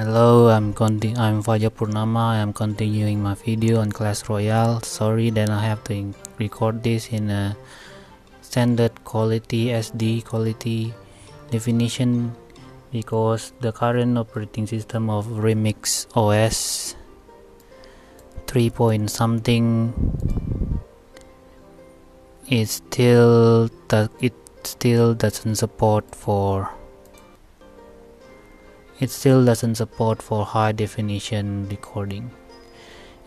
Hello, I'm conti- I'm Fajar Purnama. I'm continuing my video on Clash Royale. Sorry that I have to record this in a standard quality SD quality definition because the current operating system of Remix OS 3 point something is still that it still doesn't support for it still doesn't support for high definition recording.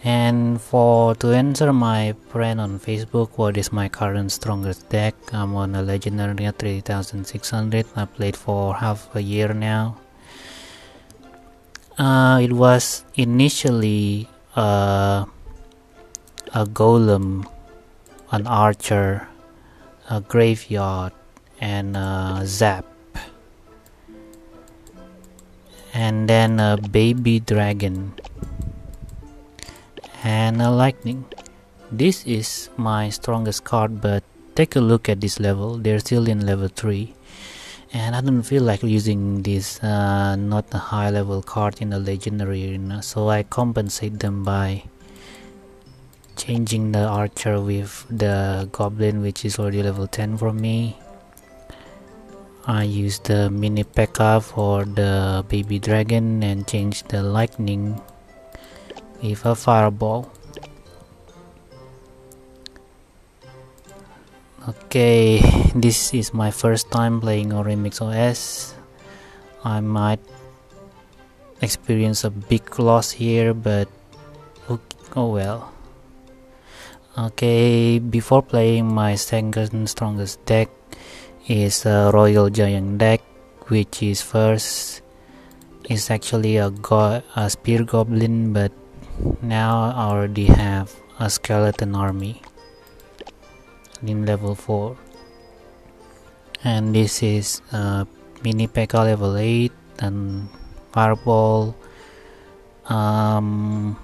And for to answer my friend on facebook what is my current strongest deck? I'm on a legendary 3600 i played for half a year now. Uh, it was initially uh, a golem an archer a graveyard and a zap and then a baby dragon and a lightning. This is my strongest card but take a look at this level. They're still in level 3 and I don't feel like using this uh, not a high level card in the legendary arena so I compensate them by changing the archer with the goblin which is already level 10 for me I use the mini P.E.K.K.A for the baby dragon and change the lightning with a fireball. Okay, this is my first time playing Remix OS. I might experience a big loss here, but oh well. Okay, before playing my second strongest deck, is a royal giant deck which is first is actually a, go a spear goblin but now I already have a skeleton army in level 4 and this is a mini P.E.K.K.A level 8 and fireball um,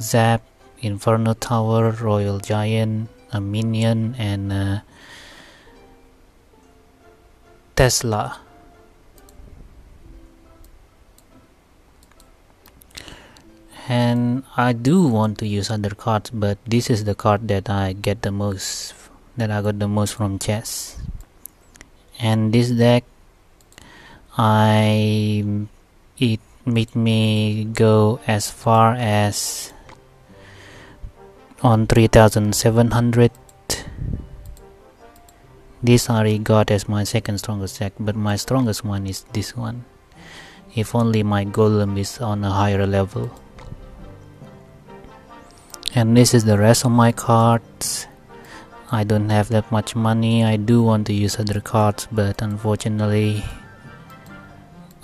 zap inferno tower royal giant a minion and Tesla. And I do want to use other cards, but this is the card that I get the most, that I got the most from chess. And this deck, I it made me go as far as on 3700 this I got as my second strongest deck, but my strongest one is this one. If only my golem is on a higher level. And this is the rest of my cards. I don't have that much money. I do want to use other cards, but unfortunately,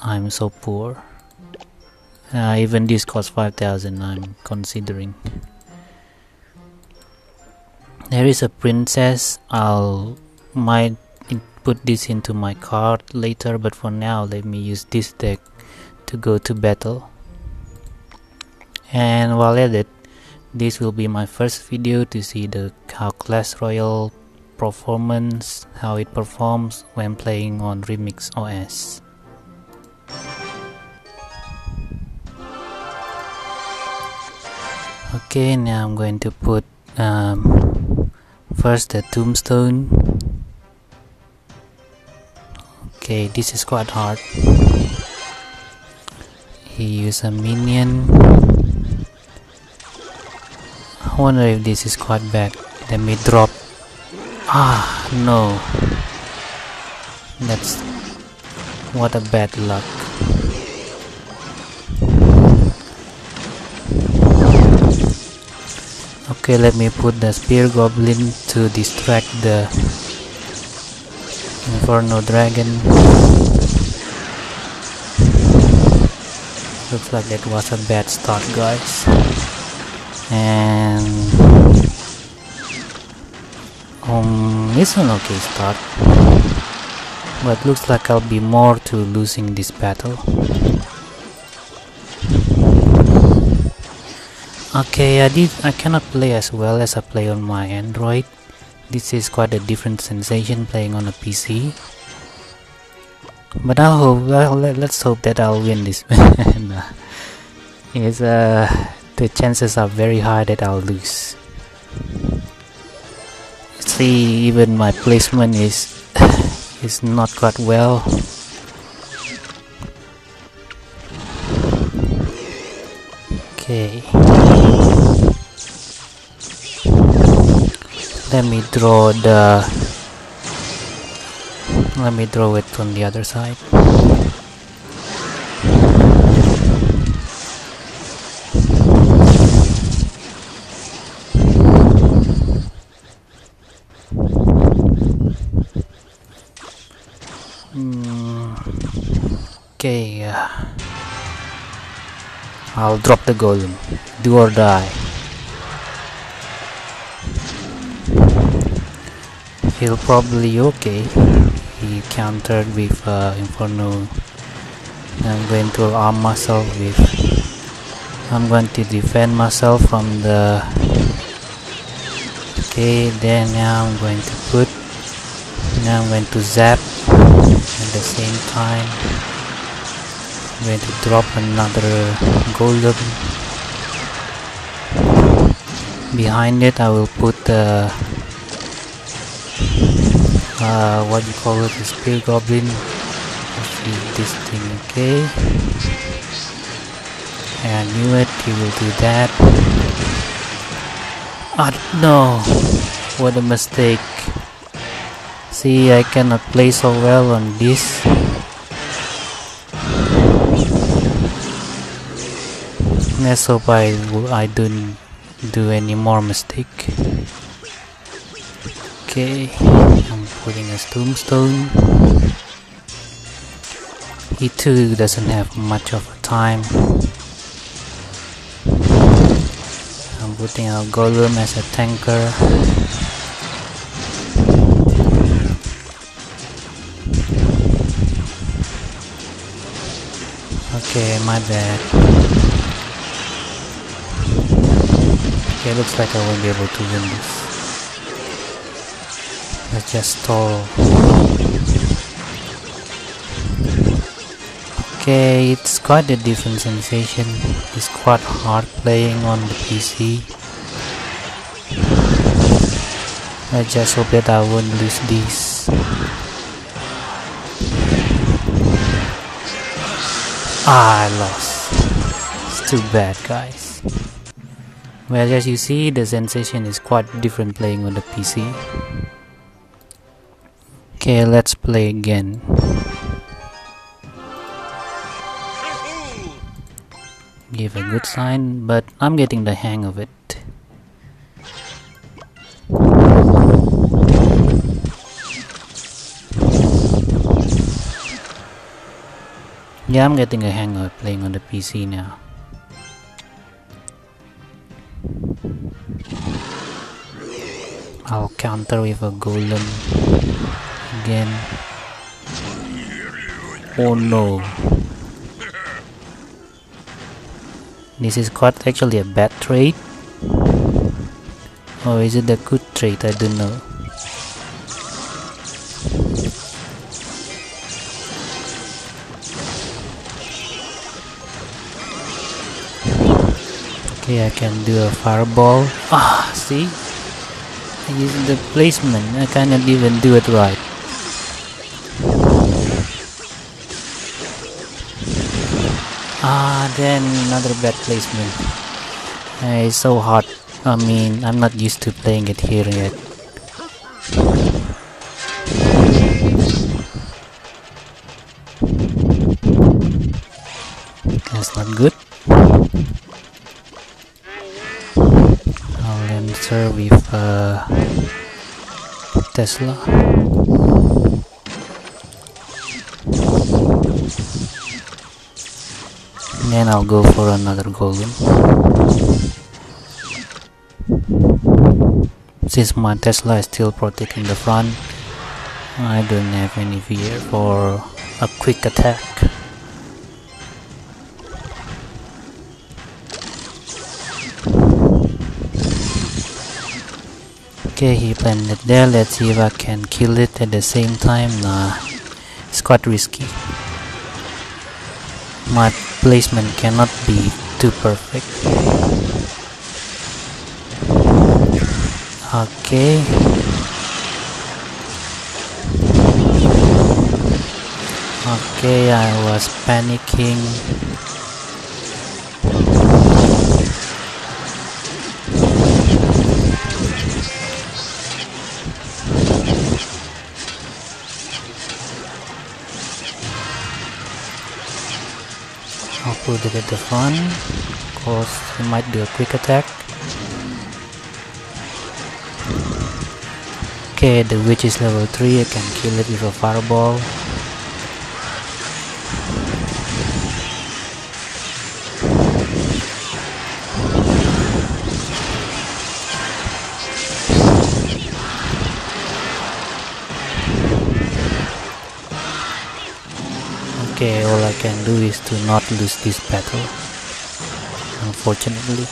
I'm so poor. Uh, even this costs 5000 I'm considering. There is a princess. I'll might put this into my card later but for now let me use this deck to go to battle. And while at it this will be my first video to see the how Clash performance how it performs when playing on Remix OS okay now I'm going to put um, first the tombstone Okay, this is quite hard. He used a minion. I wonder if this is quite bad. Let me drop. Ah, no. That's what a bad luck. Okay, let me put the spear goblin to distract the Inferno Dragon. Looks like that was a bad start guys. And um it's an okay start. But looks like I'll be more to losing this battle. Okay, I did I cannot play as well as I play on my Android this is quite a different sensation playing on a PC. but I hope well, let, us hope that I'll win this no. yes uh, the chances are very high that I'll lose see even my placement is is not quite well okay let me draw the let me draw it from the other side. Hmm, okay uh, I'll drop the golem. Do or die he'll probably okay he countered with uh, inferno. I'm going to arm myself with I'm going to defend myself from the okay then now I'm going to put now I'm going to zap at the same time. I'm going to drop another golem behind it I will put the uh, what you call it, the spear goblin. Let's this thing, okay. And I knew it, he will do that. Ah, no! What a mistake. See, I cannot play so well on this. Let's hope I, I don't do any more mistake. Okay, I'm putting a tombstone. He too doesn't have much of a time. I'm putting a golem as a tanker. Okay, my bad. Okay, looks like I won't be able to win this. Let's just stall. Okay, it's quite a different sensation. It's quite hard playing on the PC. I just hope that I won't lose this. Ah, I lost. It's too bad, guys. Well, as you see, the sensation is quite different playing on the PC. Okay, let's play again. Give a good sign, but I'm getting the hang of it. Yeah, I'm getting a hang of playing on the PC now. I'll counter with a golem again. Oh no. This is quite actually a bad trade. Or is it a good trade? I don't know. Okay, I can do a fireball. Ah, see? I use the placement. I cannot even do it right. Ah, then another bad placement. Uh, it's so hot. I mean, I'm not used to playing it here yet. That's not good. I'll answer with uh, Tesla. Then I'll go for another golem since my Tesla is still protecting the front I don't have any fear for a quick attack Okay, he planted there. Let's see if I can kill it at the same time. Nah, it's quite risky my placement cannot be too perfect. Okay. Okay I was panicking Put it at the front cause he might do a quick attack. Okay the witch is level 3 I can kill it with a fireball okay all I can do is to not lose this battle. Unfortunately.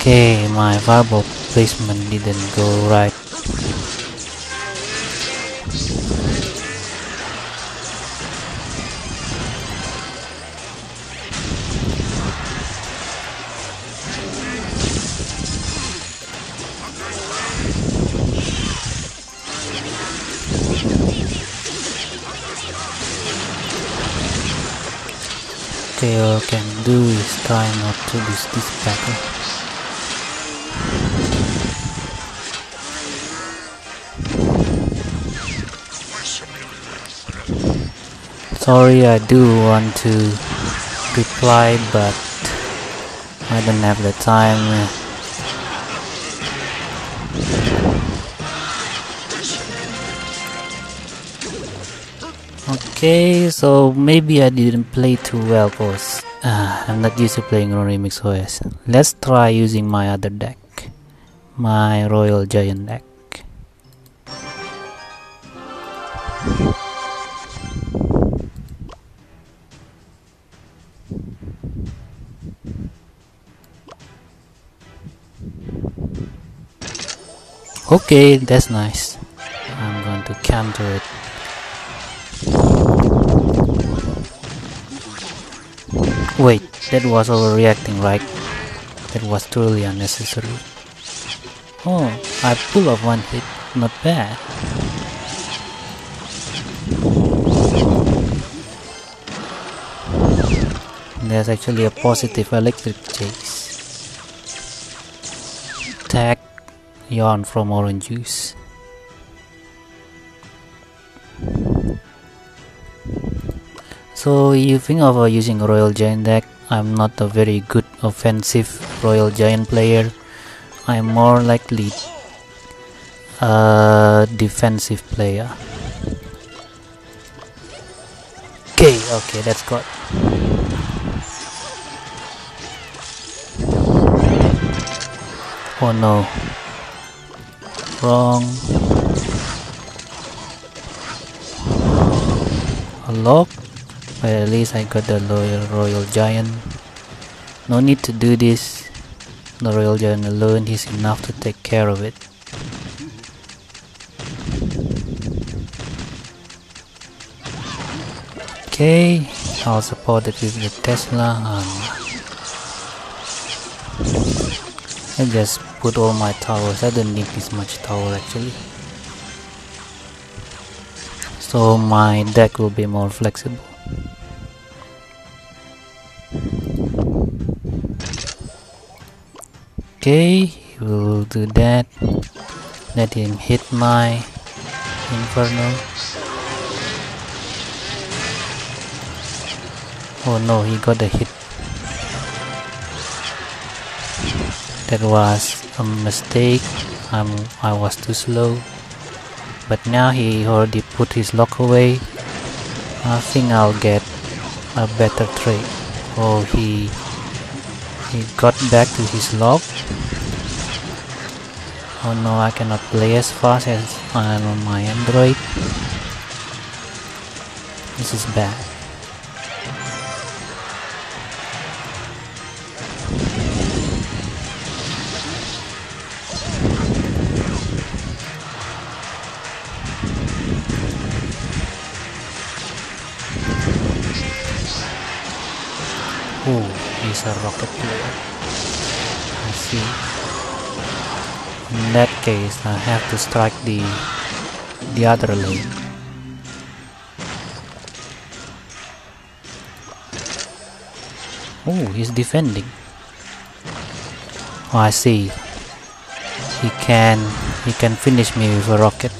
Okay my fireball placement didn't go right I can do is try not to lose this battle. Sorry, I do want to reply, but I don't have the time. Okay, so maybe I didn't play too well cause uh, I'm not used to playing Remix OS. Let's try using my other deck, my Royal Giant deck. Okay, that's nice. I'm going to counter it. Wait, that was overreacting, right? That was truly unnecessary. Oh, I pull off one hit, not bad. There's actually a positive electric chase. Tag yarn from orange juice. So you think of uh, using Royal Giant deck, I'm not a very good offensive Royal Giant player. I'm more likely a defensive player. Okay, okay, that's good. Oh no. Wrong. A lock? At least I got the loyal Royal Giant. No need to do this. The Royal Giant alone is enough to take care of it. Okay, I'll support it with the Tesla and I just put all my towers. I don't need this much tower actually. So my deck will be more flexible. Okay, we'll do that. Let him hit my Inferno. Oh no, he got a hit. That was a mistake. I'm, I was too slow. But now he already put his lock away. I think I'll get a better trade. Oh, he he got back to his lock. Oh no, I cannot play as fast as on my Android. This is bad. A rocket player. I see. In that case, I have to strike the the other lane. Oh, he's defending. Oh, I see. He can he can finish me with a rocket.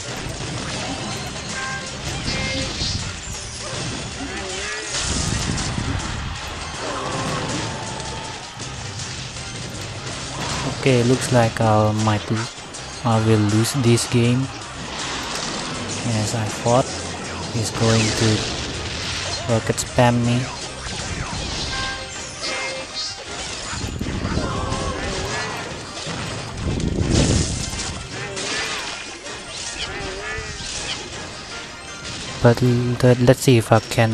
Okay, looks like uh, I might I will lose this game. As I thought, he's going to rocket spam me. But uh, let's see if I can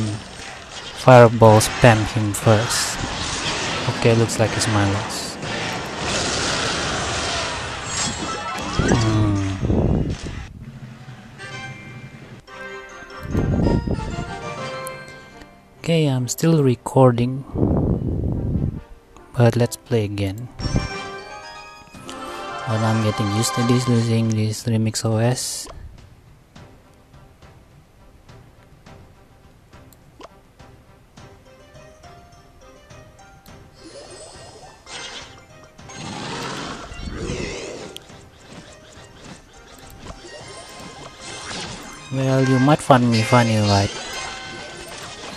fireball spam him first. Okay, looks like it's my loss. Okay, I'm still recording, but let's play again. But I'm getting used to this using this Remix OS. Well, you might find me funny, right?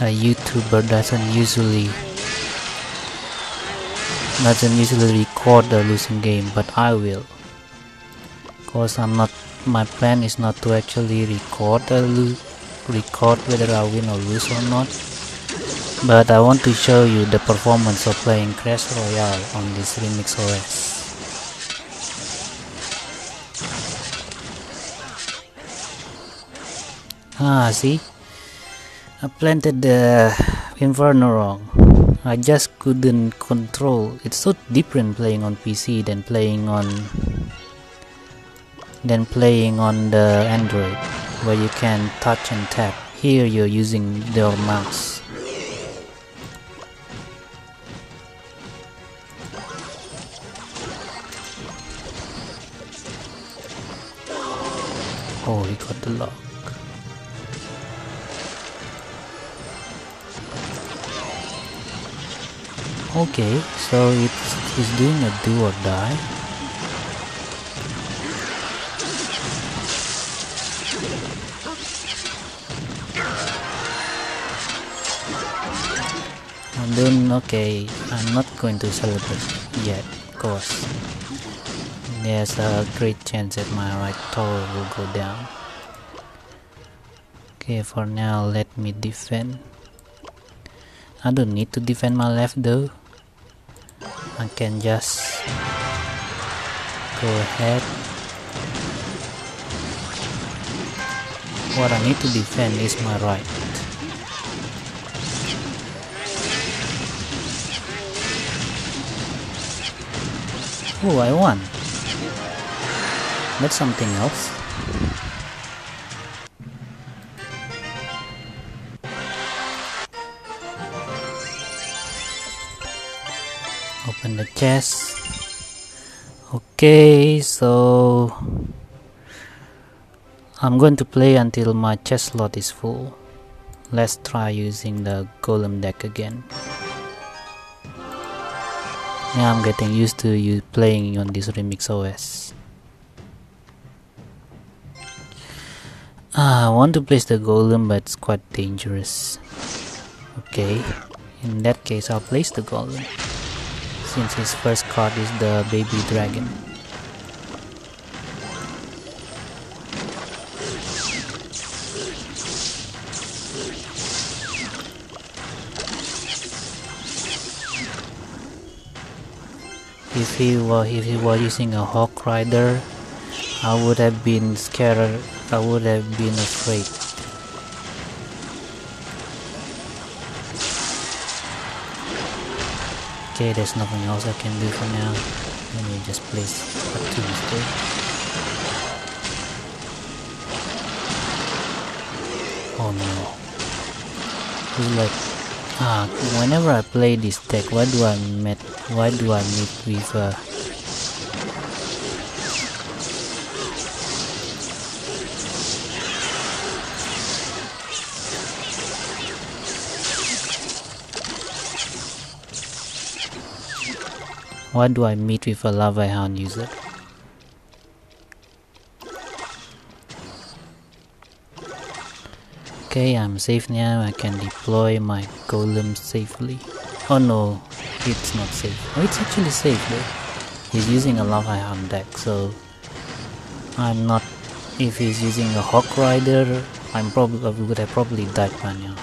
A YouTuber doesn't usually doesn't usually record the losing game but I will. Cause I'm not my plan is not to actually record the record whether I win or lose or not. But I want to show you the performance of playing Clash Royale on this Remix OS ah see I planted the Inferno wrong. I just couldn't control. It's so different playing on PC than playing on than playing on the Android where you can touch and tap. Here you're using the mouse. Oh, he got the lock. Okay, so it's he's doing a do or die. And then okay, I'm not going to celebrate yet, cause there's a great chance that my right tower will go down. Okay, for now let me defend. I don't need to defend my left though. I can just go ahead. What I need to defend is my right. Oh I won. That's something else chest okay so I'm going to play until my chest slot is full. Let's try using the golem deck again. Now I'm getting used to you playing on this remix OS ah, I want to place the golem but it's quite dangerous. Okay in that case I'll place the golem since his first card is the baby dragon. If he were if he were using a hog rider, I would have been scared. I would have been afraid. Okay, there's nothing else I can do for now. Let me just place a tombstone. Oh no. He's like Ah, whenever I play this deck, why do I meet? Why do I meet with? Uh, why do I meet with a Lava Hound user? Okay, I'm safe now. I can deploy my golem safely. Oh no, it's not safe. Oh, it's actually safe though. He's using a Lava Hound deck, so I'm not. If he's using a Hog Rider, I'm probably would have probably died by now.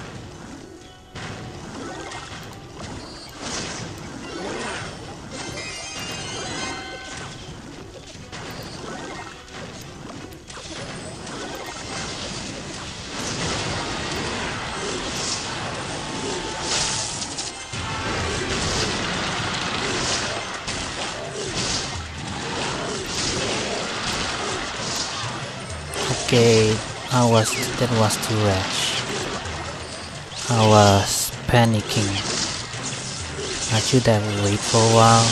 That was too rash. I was panicking. I should have waited for a while.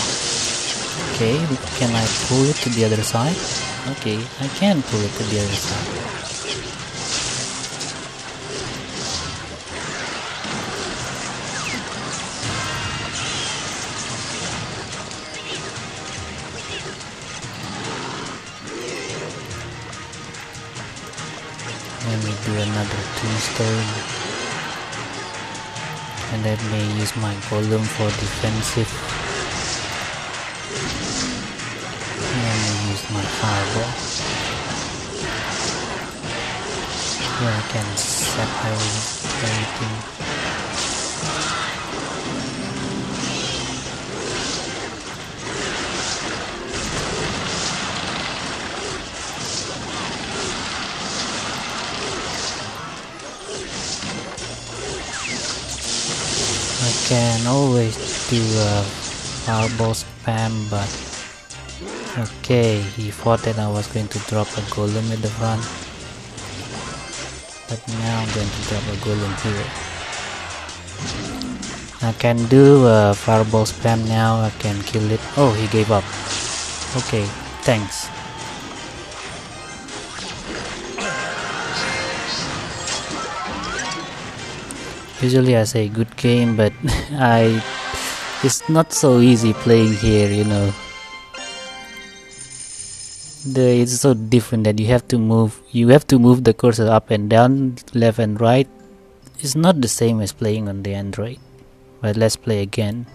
Okay, can I pull it to the other side? Okay, I can pull it to the other side. Do another tombstone. And let me use my golem for defensive. Let me use my fireball. Here I can set everything. Always do a fireball spam but okay he thought that I was going to drop a golem at the front. But now I'm going to drop a golem here. I can do a fireball spam now I can kill it. Oh he gave up. Okay thanks usually I say good game but I it's not so easy playing here you know. The it's so different that you have to move you have to move the cursor up and down left and right. It's not the same as playing on the android but let's play again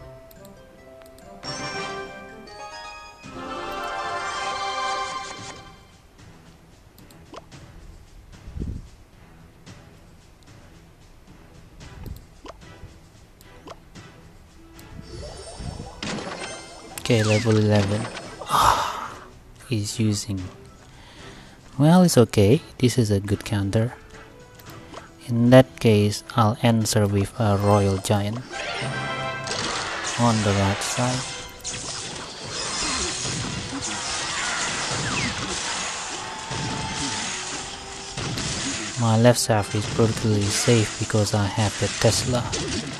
Okay, level 11. He's using. Well, it's okay. This is a good counter. In that case, I'll answer with a Royal Giant on the right side. My left side is perfectly safe because I have the Tesla.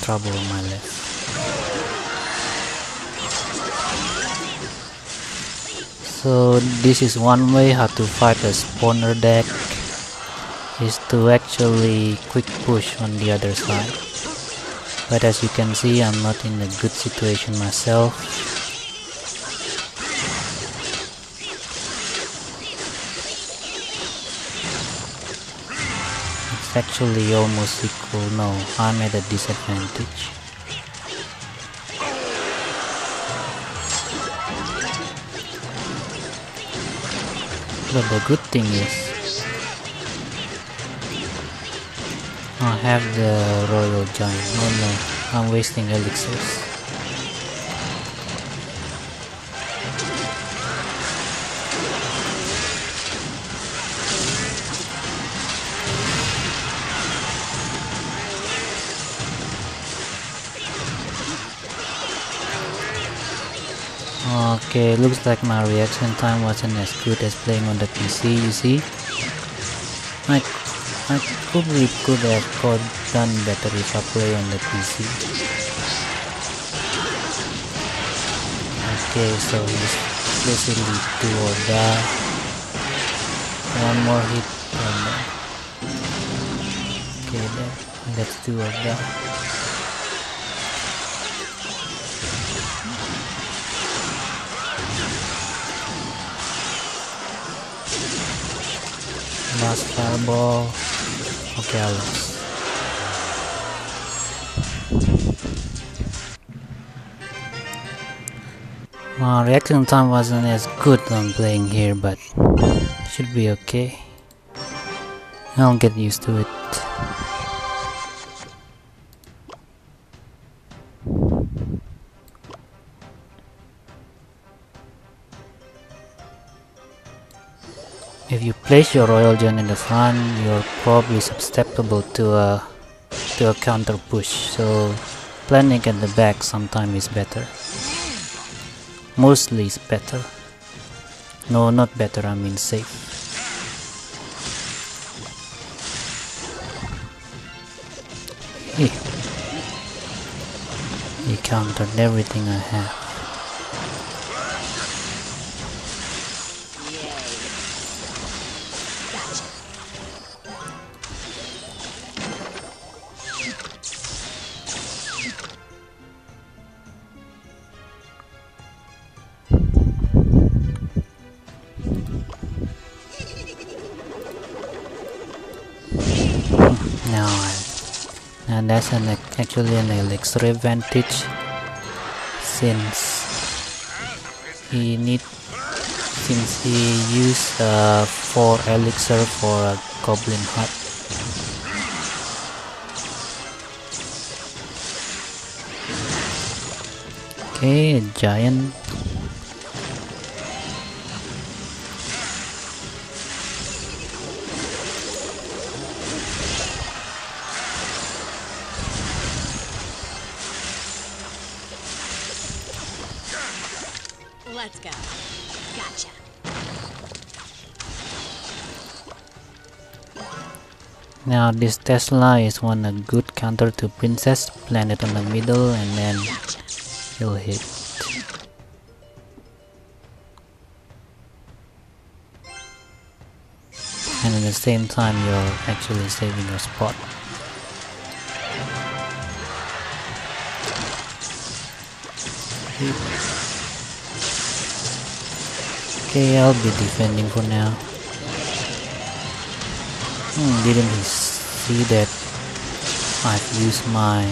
In trouble on my left. so this is one way how to fight a spawner deck is to actually quick push on the other side but as you can see I'm not in a good situation myself actually almost equal. No, I'm at a disadvantage. But the good thing is I have the royal giant. Oh no, I'm wasting elixirs. Okay, looks like my reaction time wasn't as good as playing on the PC, you see? I, I probably could have got done better if I play on the PC. Okay, so it's basically do or die. One more hit and Okay, then let's do or die. Last fireball okay I lost my reaction time wasn't as good on playing here but should be okay. I'll get used to it place your royal gen in the front, you're probably susceptible to a to a counter push. So planning at the back sometimes is better. Mostly is better. No, not better. I mean safe. He, countered everything I have. That's an actually an elixir advantage since he need since he used uh, four elixir for a goblin hut okay giant this Tesla is one a good counter to Princess, plant it on the middle and then he'll hit. And at the same time you're actually saving your spot. Okay, I'll be defending for now. Hmm, didn't he see that I've used my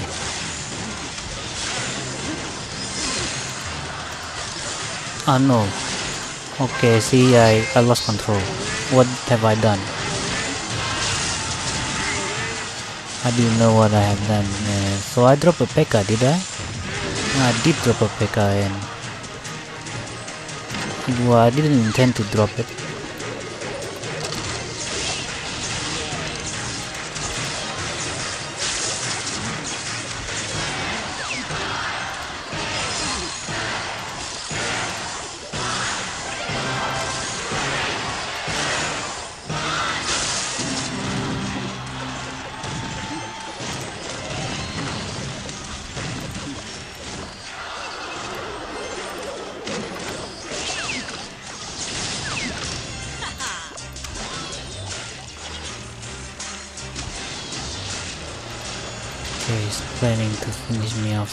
Oh no. Okay, see I, I lost control. What have I done? I didn't know what I have done. Uh, so I dropped a P.E.K.K.A, did I? I did drop a P.E.K.K.A and well, I didn't intend to drop it.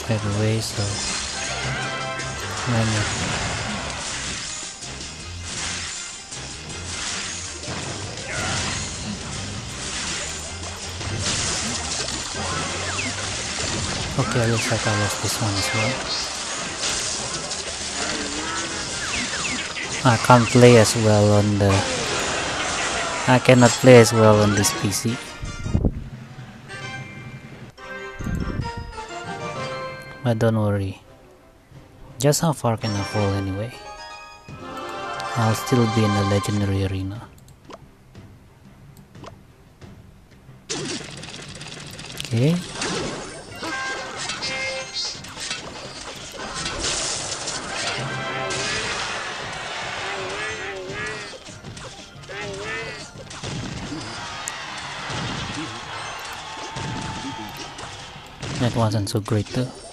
by the so... Why not? Okay, looks like I lost this one as well. I can't play as well on the... I cannot play as well on this PC. But don't worry. Just how far can I fall anyway? I'll still be in the legendary arena. Okay, That wasn't so great though.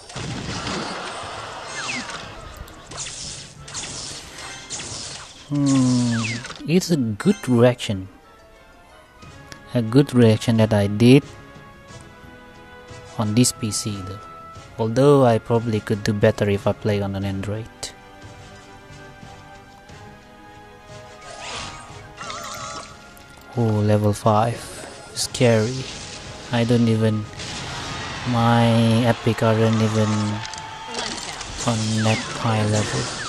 It's a good reaction. A good reaction that I did on this PC though. Although I probably could do better if I play on an Android. Oh, level 5. Scary. I don't even my epic aren't even on that high level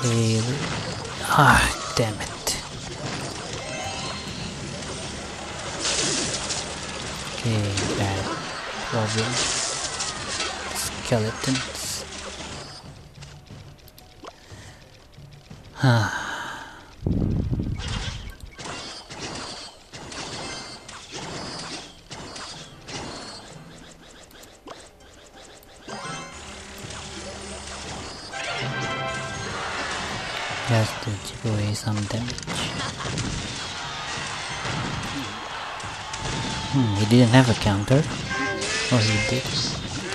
okay ah damn it. Okay bad problem. Skeletons. Ah to chip away some damage. Hmm, he didn't have a counter. Oh, he did.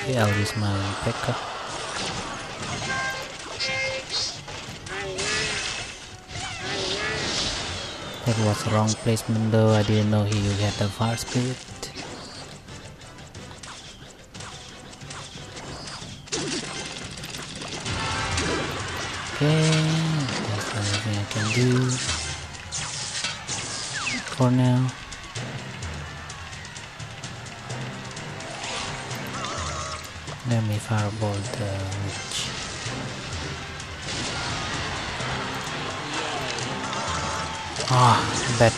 Okay, I'll use my P.E.K.K.A. That was wrong placement though, I didn't know he had a fire spirit.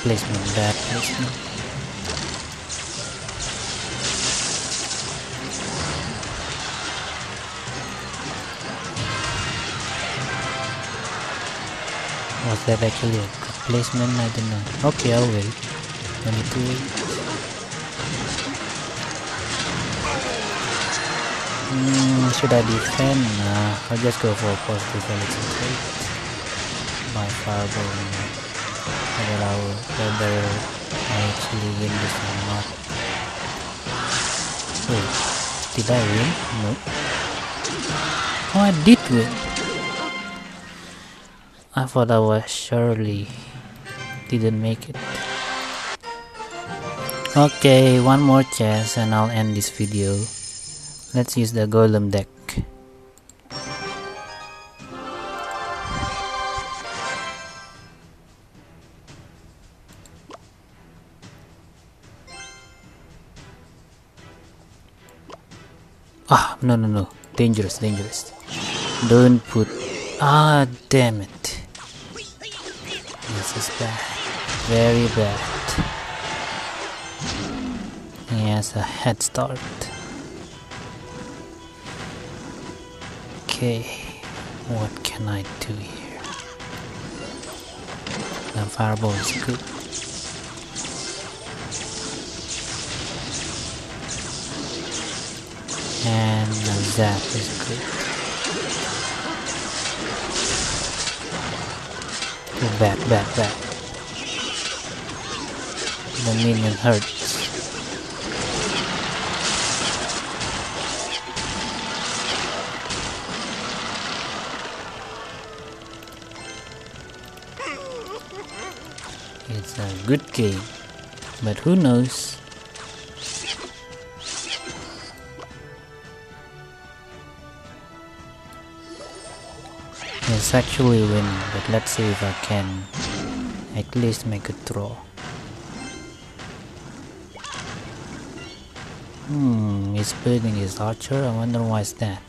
Placement, bad placement. Was that actually a good placement? I don't know. Okay, I'll wait. I need to wait. Mm, should I defend? Nah, I'll just go for a positive elixir. My fireball I'll whether I actually win this or not. Wait, did I win? No. Oh I did win. I thought I was surely didn't make it. Okay, one more chance and I'll end this video. Let's use the golem deck. No, no, no. Dangerous, dangerous. Don't put... Ah, damn it. This is bad. Very bad. He has a head start. Okay, what can I do here? The fireball is good. And the zap is good. Bad, bad, bad. The minion hurts. It's a good game, but who knows actually winning, but let's see if I can at least make a draw. Hmm, he's building his archer. I wonder why is that.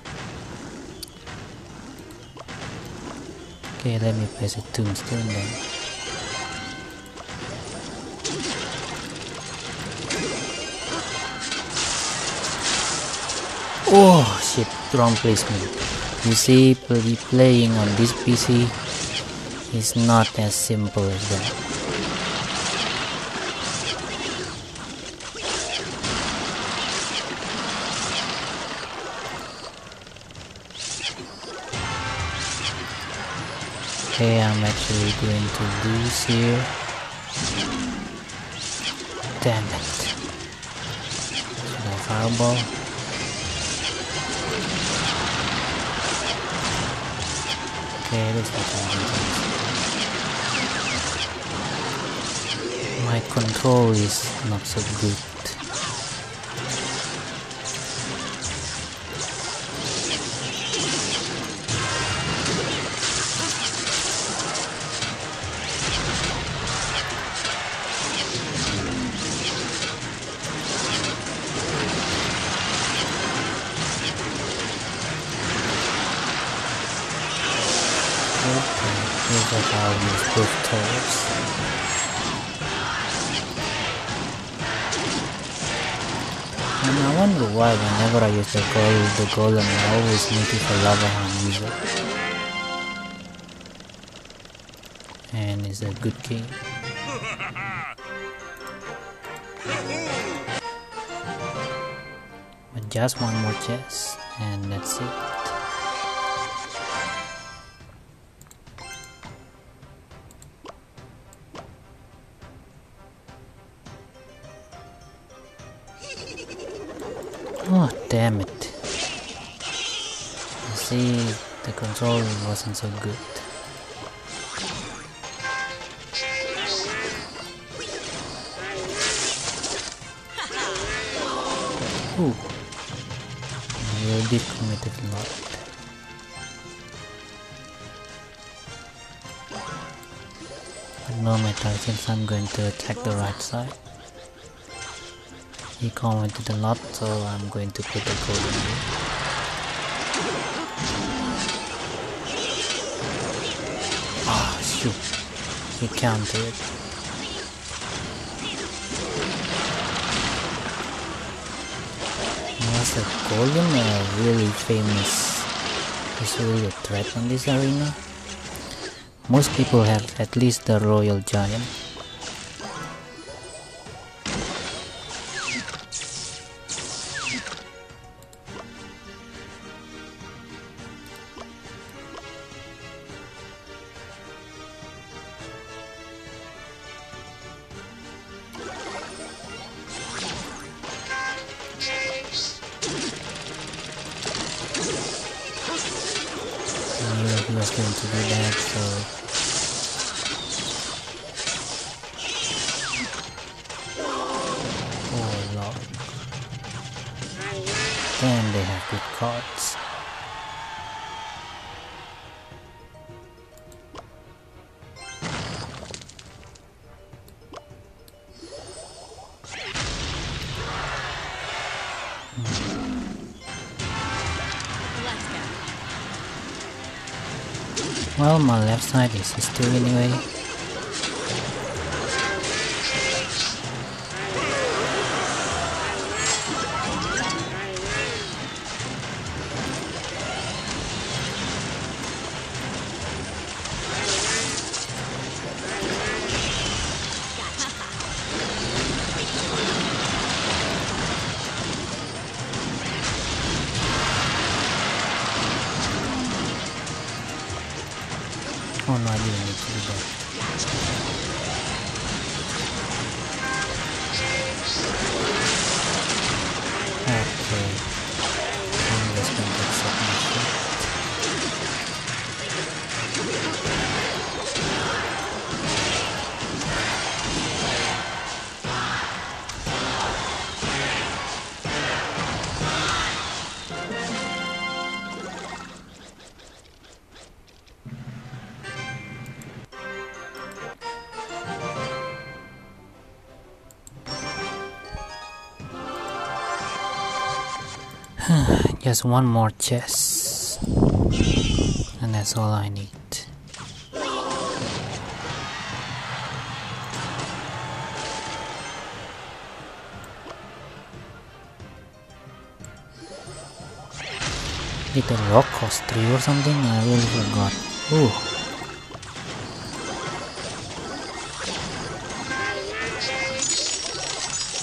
Okay, let me place a tombstone then. Oh shit, wrong placement. You see, playing on this PC is not as simple as that. Okay, I'm actually going to lose here. Damn it. Fireball? My control is not so good. Whenever I use the gold, the golem I always need it for lava hound user. And it's a good game. But just one more chest and that's it. Damn it. You see, the control wasn't so good. Ooh. I did committed a lot. But no matter since I'm going to attack the right side. He commented a lot, so I'm going to put a code in here. Ah, shoot. He countered. Was the golem a really famous is really a threat in this arena? Most people have at least the royal giant. Well, my left side is still anyway. Just one more chest. And that's all I need. Did the rock cost 3 or something? I really forgot. Ooh.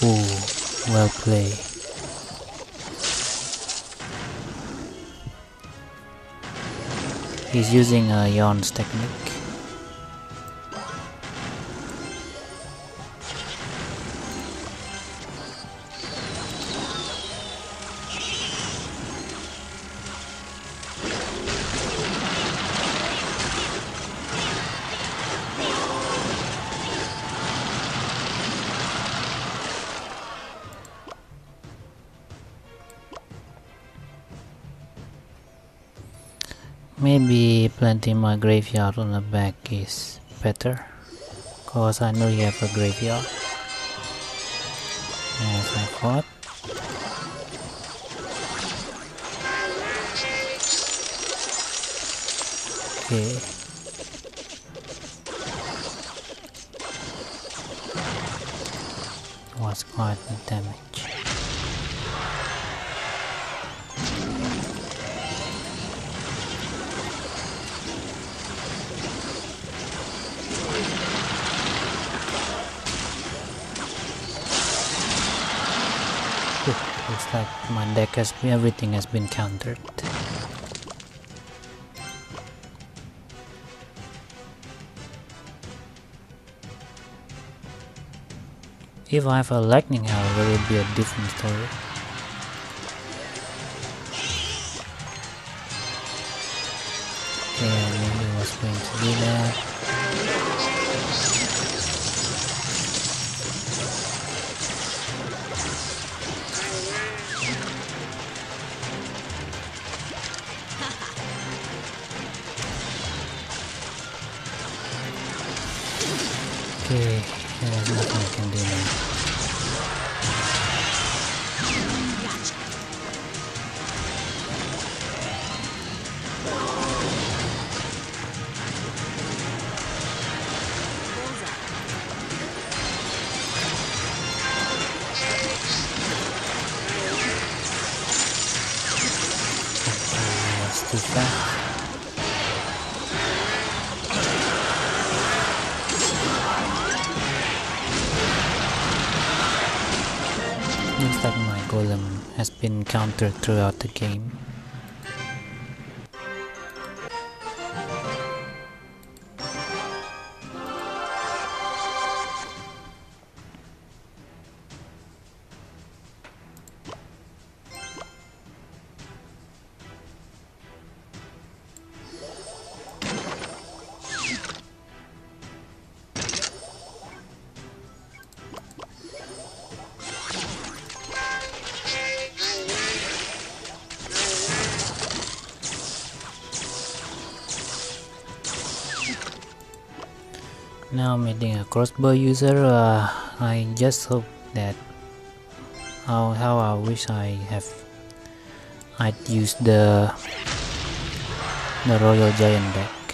Ooh, well played. He's using a Yon's technique. Maybe planting my graveyard on the back is better Cause I know you have a graveyard. As I thought Okay has everything has been countered. If I have a lightning arrow, it would be a different story. That's. Looks like my golem has been countered throughout the game. Crossbow user, uh, I just hope that how how I wish I have I'd used the the royal giant deck.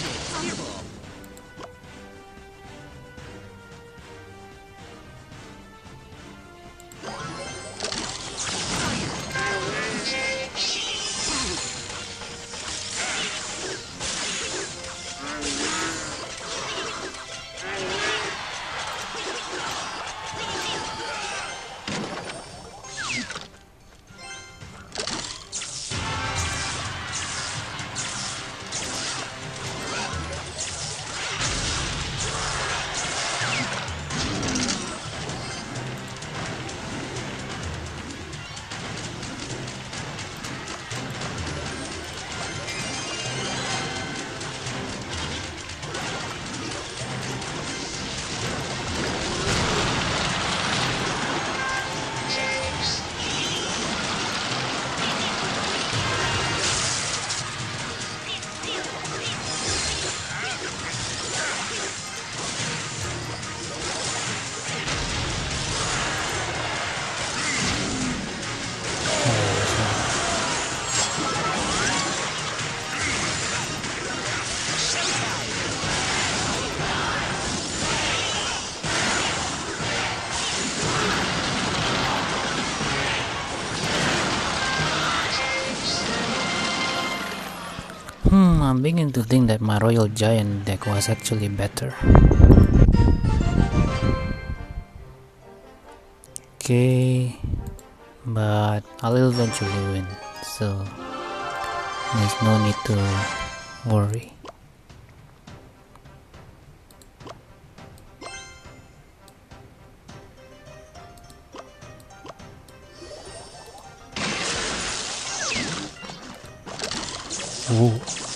Here, boy. I'm beginning to think that my Royal Giant deck was actually better. Okay, but I'll eventually win, so there's no need to worry. Ooh.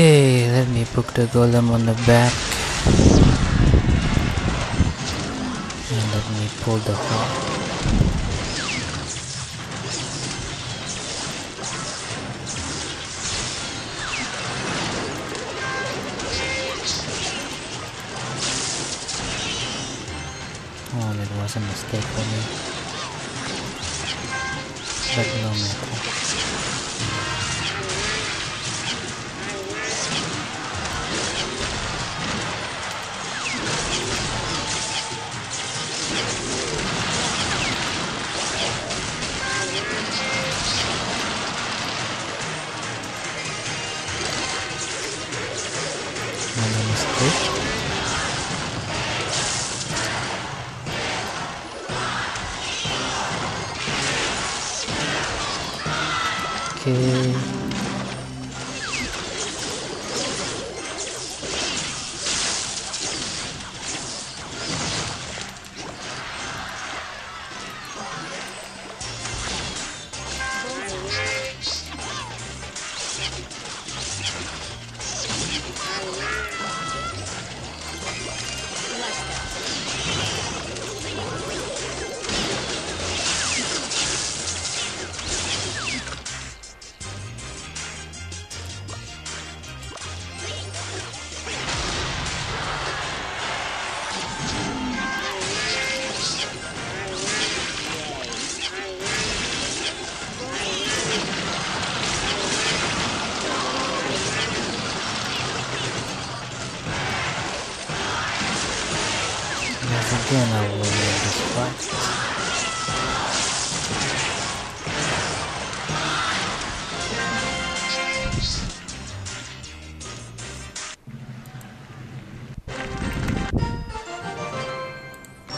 Okay, let me put the golem on the back. And let me pull the heart. Oh, that was a mistake for me. But no matter.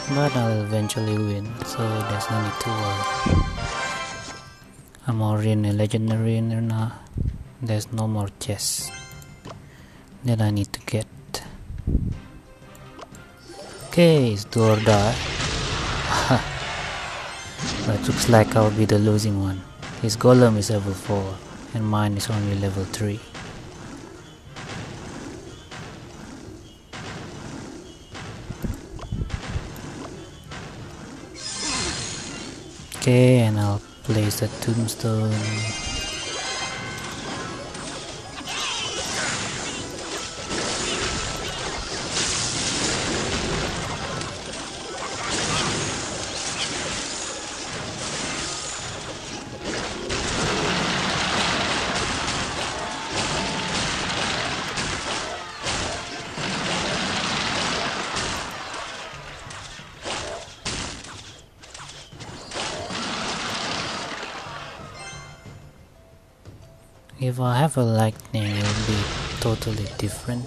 But I'll eventually win, so there's no need to worry. I'm already in a legendary now. There's no more chests that I need to get. Okay, it's do or die. but it looks like I'll be the losing one. His golem is level 4 and mine is only level 3. Okay, and I'll place the tombstone. A lightning will be totally different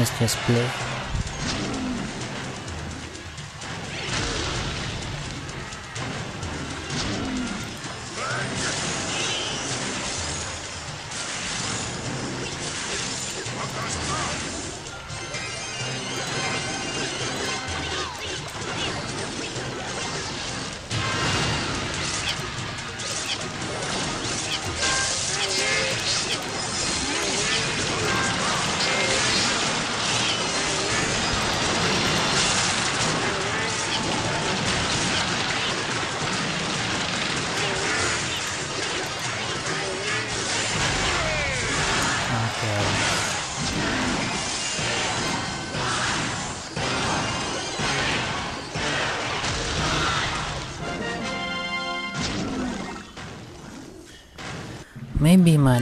let's just play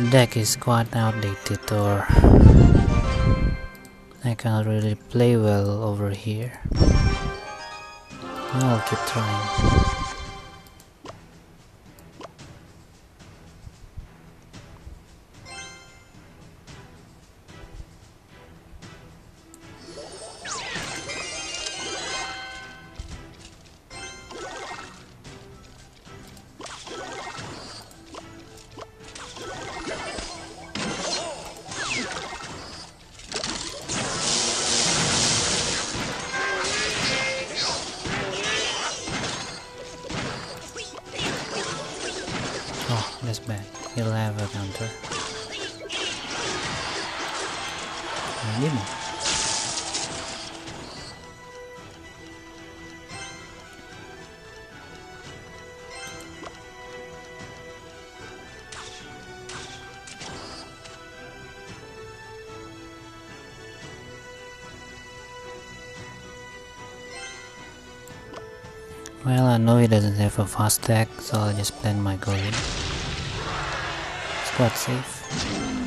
deck is quite outdated or I can't really play well over here. I'll keep trying. Well, I know he doesn't have a fast attack, so I'll just plan my golem. It's quite safe.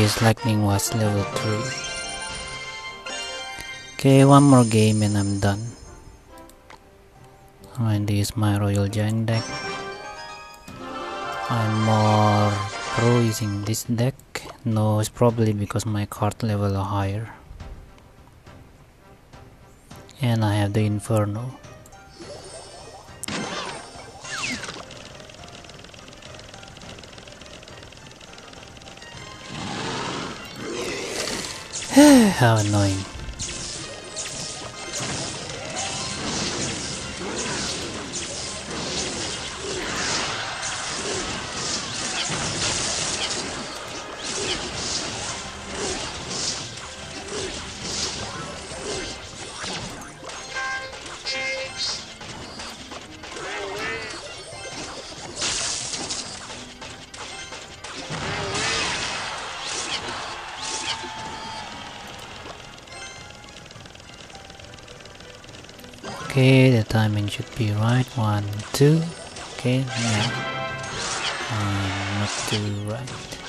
His lightning was level 3 okay one more game and I'm done. Oh, and this is my royal giant deck. I'm more pro using this deck. No it's probably because my card level are higher. And I have the inferno How annoying. Okay the timing should be right. One two. Okay now I'm not too right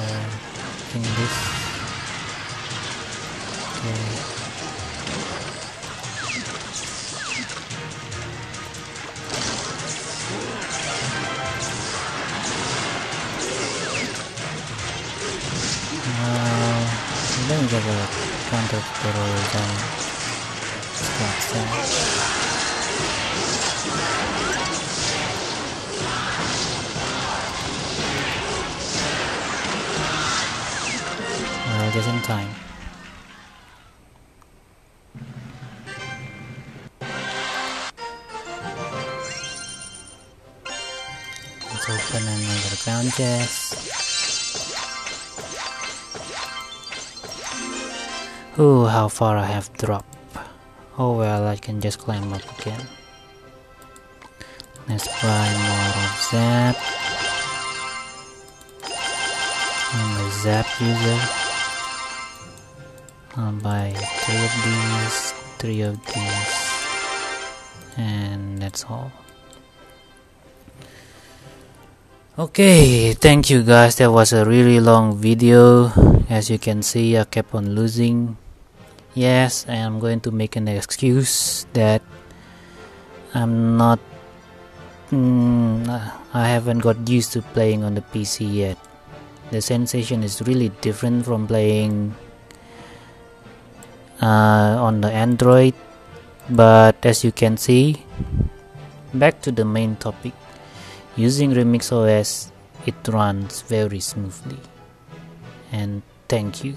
Uh, this okay uh, another Crown Chest. Oh, how far I have dropped. Oh well, I can just climb up again. Let's buy more of that. I'm a zap user. I'll buy three of these, three of these, and that's all. Okay, thank you guys. That was a really long video. As you can see, I kept on losing. Yes, I am going to make an excuse that I'm not. Mm, I haven't got used to playing on the PC yet. The sensation is really different from playing uh, on the Android but as you can see back to the main topic using Remix OS it runs very smoothly. And thank you